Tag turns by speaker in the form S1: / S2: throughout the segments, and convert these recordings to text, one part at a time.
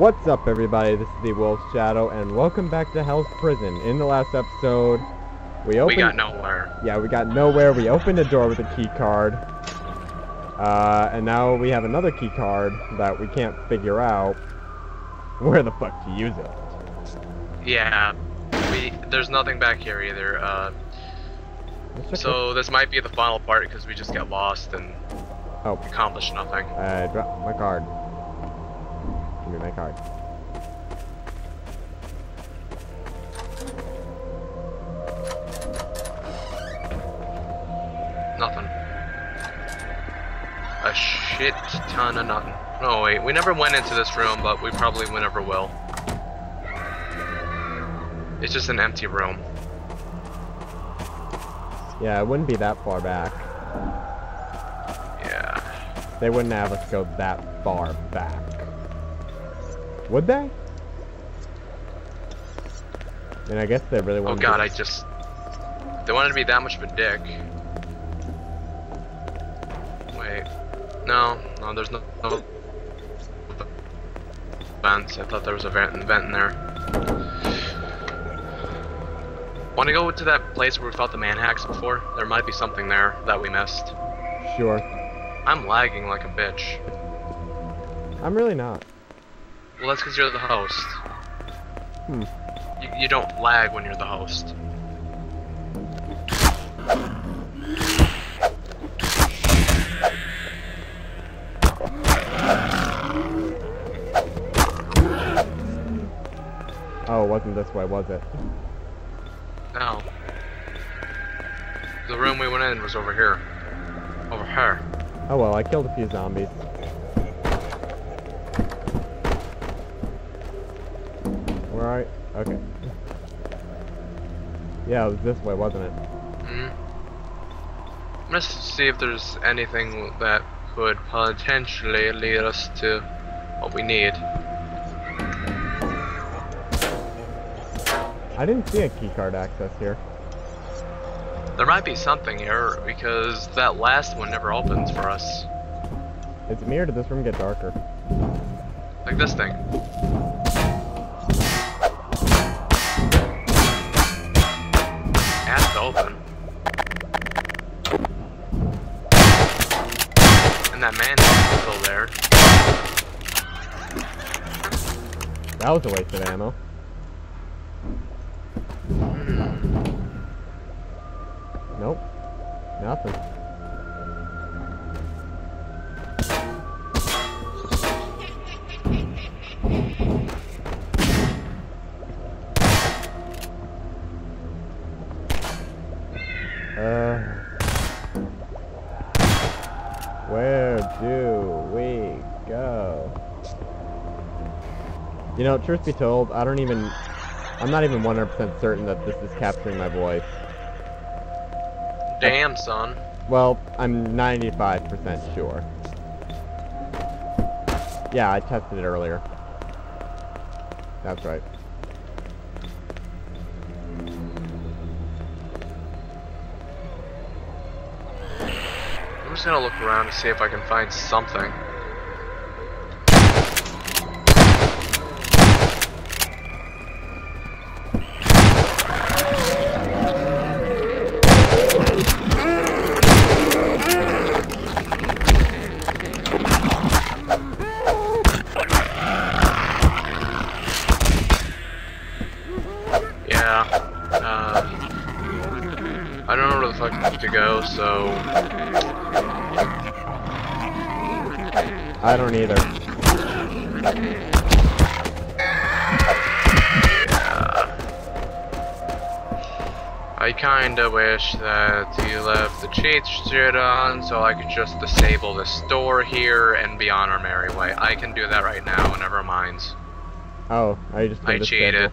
S1: What's up, everybody? This is the Wolfy's Shade, and welcome back to Hell's Prison. In the last episode, we opened.
S2: We got nowhere.
S1: Yeah, we got nowhere. We opened a door with a key card, uh, and now we have another key card that we can't figure out where the fuck to use it.
S2: Yeah, we there's nothing back here either. Uh, so this might be the final part because we just got lost and
S1: Oh.
S2: accomplished nothing.
S1: it. Uh, drop my card. Me my card.
S2: Nothing. A shit ton of nothing. No wait, we never went into this room, but we probably never will. It's just an empty room.
S1: Yeah, it wouldn't be that far back.
S2: Yeah.
S1: They wouldn't have us go that far back. Would they? Mean, I guess they really want.
S2: Oh god, I just. They wanted to be that much of a dick. Wait. No, no, there's no. no vents. I thought there was a vent, vent in there. Want to go to that place where we fought the manhacks before? There might be something there that we missed.
S1: Sure.
S2: I'm lagging like a bitch.
S1: I'm really not.
S2: Well, that's because you're the host.
S1: Hmm.
S2: You, you don't lag when you're the host.
S1: Oh, it wasn't this way, was it?
S2: No. The room we went in was over here. Over here.
S1: Oh well, I killed a few zombies. Yeah, it was this way, wasn't it?
S2: Mm. Let's see if there's anything that could potentially lead us to what we need.
S1: I didn't see a keycard access here.
S2: There might be something here because that last one never opens for us.
S1: Is it me or did this room get darker?
S2: Like this thing. And that man is still there.
S1: That was a waste of ammo. Hmm. Nope. Nothing. You know, truth be told, I don't even, I'm not even 100% certain that this is capturing my voice.
S2: Damn, son.
S1: Well, I'm 95% sure. Yeah, I tested it earlier. That's right.
S2: I'm just gonna look around to see if I can find something. I don't
S1: either.
S2: I kinda wish that you left the cheat shit on so I could just disable the store here and be on our merry way. I can do that right now, never mind.
S1: Oh, are you just
S2: I cheated.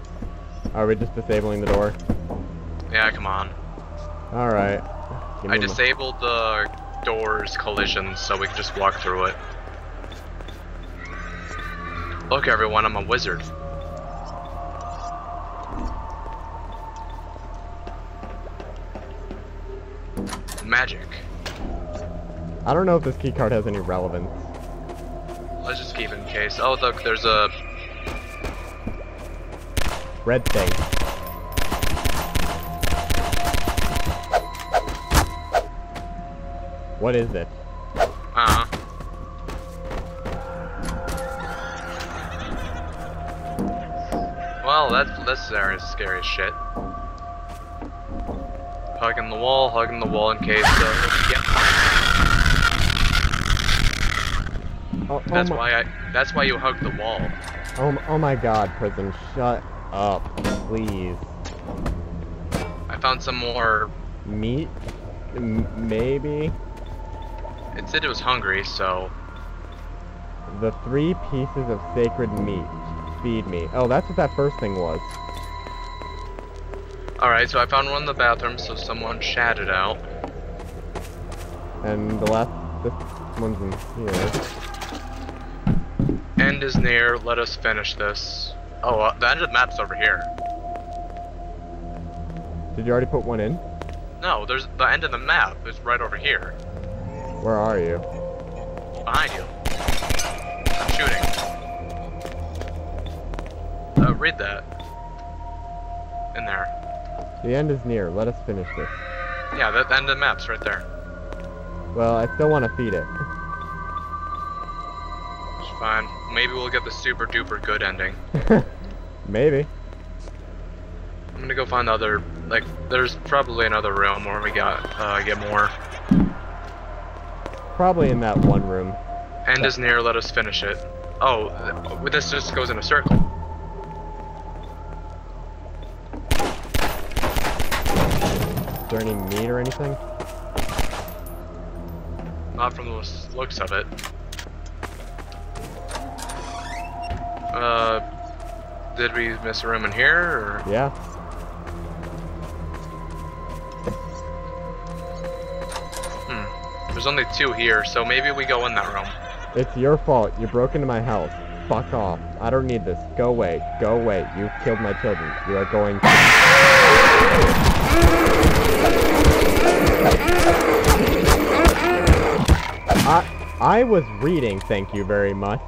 S1: Are we just disabling the door?
S2: Yeah, come on.
S1: Alright.
S2: I disabled the door's collision so we can just walk through it. Look everyone, I'm a wizard. Magic.
S1: I don't know if this keycard has any relevance.
S2: Let's just keep it in case. Oh, look, there's a
S1: Red thing. What is it?
S2: This area is scary as shit. Hugging the wall, hugging the wall in case uh, get
S1: Oh, oh
S2: That's why I. That's why you hug the wall.
S1: oh, oh my god, prison, shut up, please.
S2: I found some more.
S1: Meat? M- maybe?
S2: It said it was hungry, so
S1: The three pieces of sacred meat. Feed me. Oh, that's what that first thing was.
S2: all right. So I found one in the bathroom, so someone shat it out.
S1: And the last, this one's in here.
S2: End is near. Let us finish this. Oh, uh, the end of the map's over here.
S1: Did you already put one in?
S2: No, there's the end of the map is right over here,
S1: Where are you?
S2: behind you. Uh, read that. In there.
S1: The end is near. Let us finish this.
S2: Yeah, the, the end of the map's right there.
S1: Well, I still want to feed it.
S2: It's fine. Maybe we'll get the super duper good ending.
S1: Maybe.
S2: I'm gonna go find the other. Like, there's probably another room where we got uh, get more.
S1: Probably in that one room.
S2: End is near. Let us finish it. Oh, this just goes in a circle.
S1: There any meat or anything?
S2: Not from the looks- of it. Uh, did we miss a room in here? Or?
S1: Yeah.
S2: Hmm. There's only two here, so maybe we go in that room.
S1: It's your fault. You broke into my house. Fuck off. I don't need this. Go away. Go away. You killed my children. You are going I I was reading, thank you very much.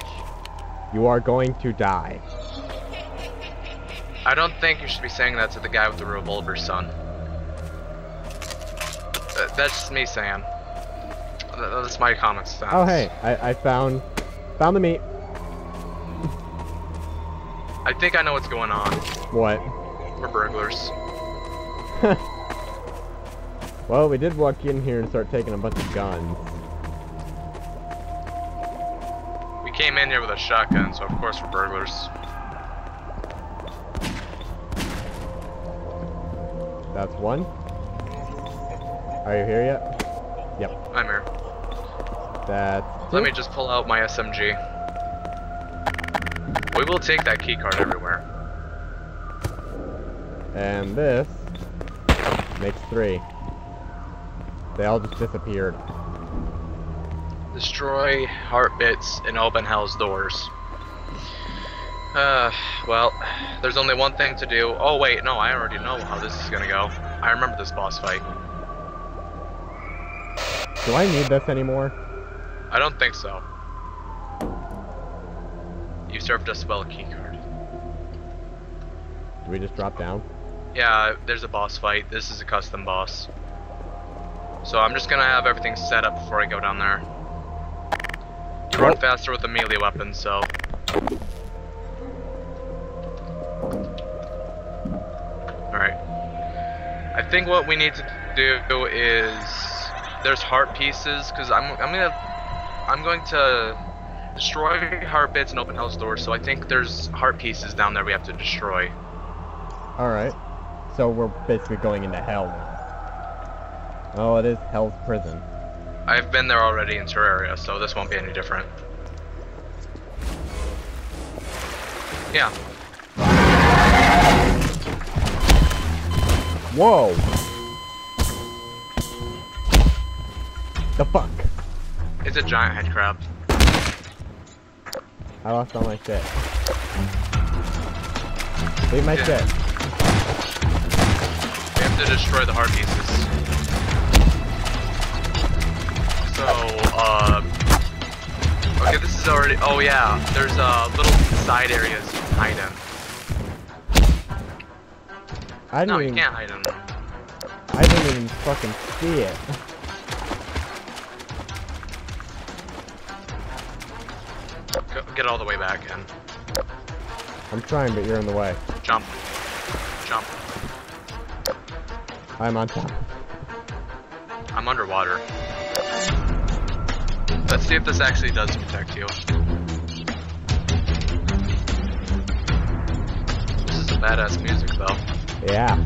S1: You are going to die.
S2: I don't think you should be saying that to the guy with the revolver, son. Th- that's just me saying. Th- That's my common sense.
S1: Oh hey, I, I found found the meat.
S2: I think I know what's going on.
S1: What?
S2: We're burglars.
S1: Well, we did walk in here and start taking a bunch of guns.
S2: Came in here with a shotgun, so of course we're burglars.
S1: That's one. Are you here yet? Yep.
S2: I'm here.
S1: That's
S2: Let
S1: two.
S2: me just pull out my SMG. We will take that keycard everywhere.
S1: And this makes three. They all just disappeared.
S2: Destroy heart bits and open hell's doors. Uh, well, there's only one thing to do. Oh wait, no, I already know how this is gonna go. I remember this boss fight.
S1: Do I need this anymore?
S2: I don't think so. You served us well, keycard.
S1: Do we just drop down?
S2: Yeah, there's a boss fight. This is a custom boss. So I'm just gonna have everything set up before I go down there. You run faster with a melee weapon, so. Alright. I think what we need to do is there's heart pieces because I'm I'm gonna I'm going to destroy heart bits and open hell's doors. So I think there's heart pieces down there we have to destroy.
S1: Alright. So we're basically going into hell now. Oh, it is Hell's Prison.
S2: I've been there already in Terraria, so this won't be any different. Yeah,
S1: Whoa! The fuck?
S2: it's a giant head crab.
S1: I lost all my shit. Leave my
S2: Yeah.
S1: shit.
S2: We have to destroy the heart pieces. So, uh... Okay, this is already... Oh yeah, there's uh, little side areas you can hide in.
S1: I didn't
S2: No, you
S1: even,
S2: can't hide him.
S1: I didn't even fucking see it.
S2: Go, get all the way back in.
S1: I'm trying, but you're in the way.
S2: jump. Jump.
S1: I'm on top.
S2: I'm underwater. Let's see if this actually does protect you. This is some badass music though.
S1: Yeah.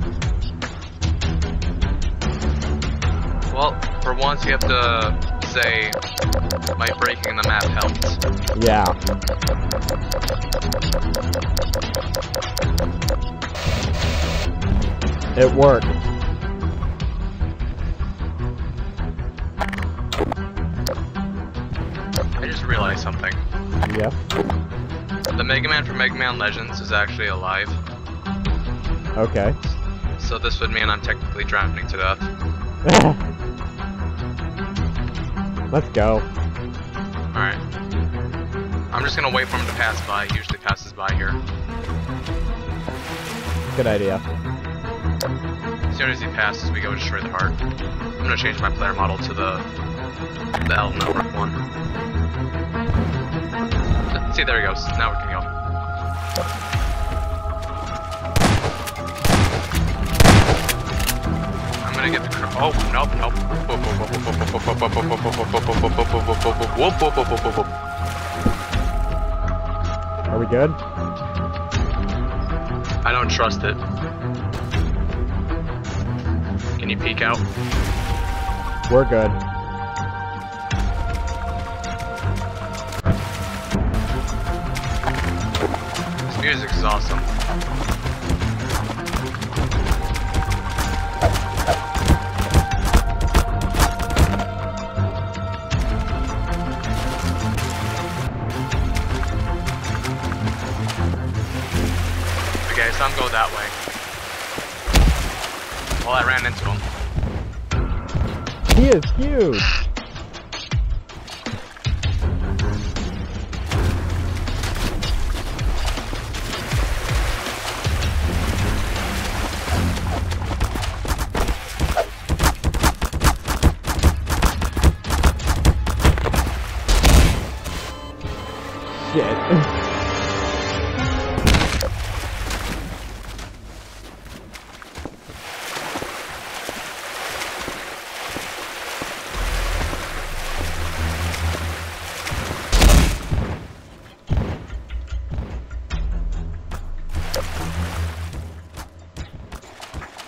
S2: Well, for once you have to say my breaking the map helped.
S1: Yeah. It worked.
S2: Just realized something.
S1: Yep.
S2: The Mega Man from Mega Man Legends is actually alive.
S1: Okay.
S2: So this would mean I'm technically drowning to death.
S1: Let's go.
S2: Alright. I'm just gonna wait for him to pass by. He usually passes by here.
S1: Good idea.
S2: As soon as he passes, we go destroy the heart. I'm gonna change my player model to the the L network one. See, there he goes. Now we can go. I'm gonna get the. Cr- oh nope nope.
S1: Are we good?
S2: I don't trust it. Can you peek out?
S1: We're good.
S2: This music is awesome. Okay, so I'm go that way. Well, I ran into him.
S1: He is huge.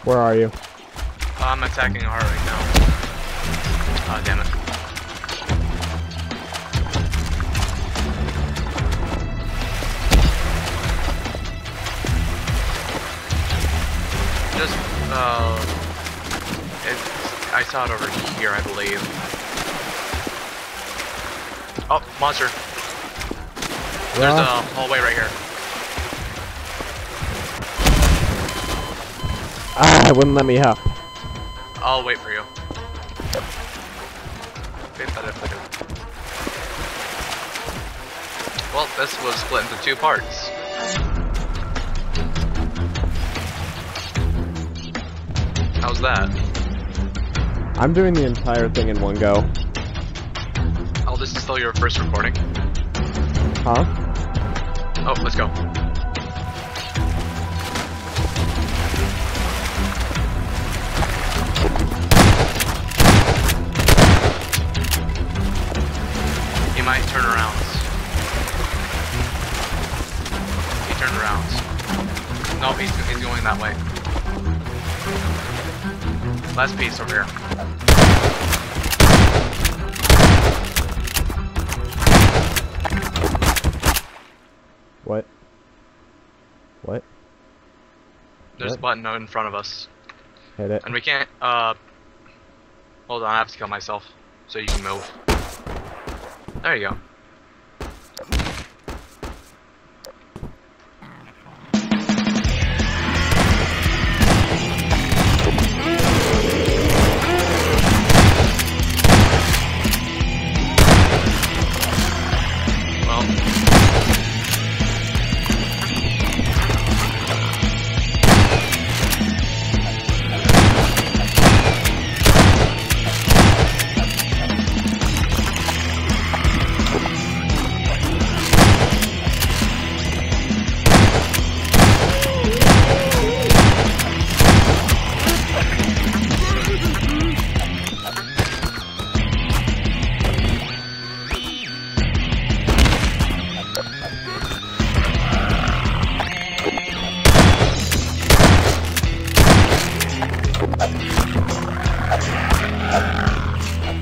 S1: Where are you?
S2: I'm attacking her right now. Oh, damn it. Just, uh, it's, I saw it over here, I believe. Oh, monster. There's a hallway right here.
S1: Ah, it wouldn't let me up.
S2: I'll wait for you. Wait, but if I do. Well, this was split into two parts. How's that?
S1: I'm doing the entire thing in one go.
S2: Oh, this is still your first recording?
S1: Huh?
S2: Oh, let's go. He might turn around. He turned around. No, he's, he's going that way. Last piece over here.
S1: What? What?
S2: There's a
S1: What?
S2: button in front of us.
S1: Hit it.
S2: And we can't, uh... Hold on, I have to kill myself. So you can move. There you go.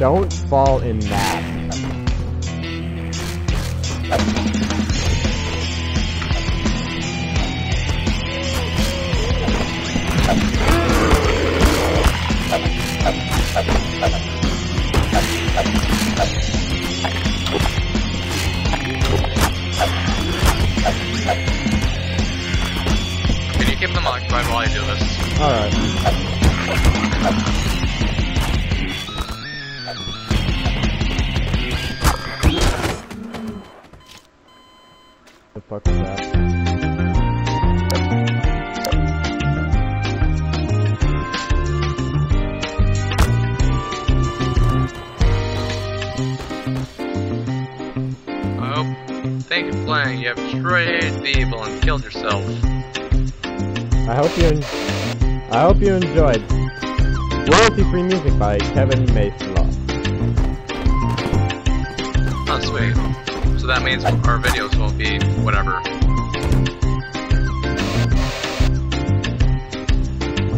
S1: Don't fall in that.
S2: Can you keep them occupied while I do this?
S1: Alright.
S2: Destroyed evil and killed yourself.
S1: I hope you. En- I hope you enjoyed. Royalty-free music by Kevin MacLeod.
S2: Oh, sweet. So that means our videos won't be whatever.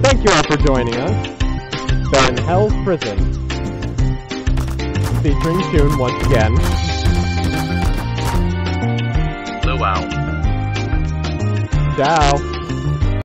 S1: Thank you all for joining us. Ben Hell's Prison. Featuring Toon once again.
S2: Luau.
S1: Ciao.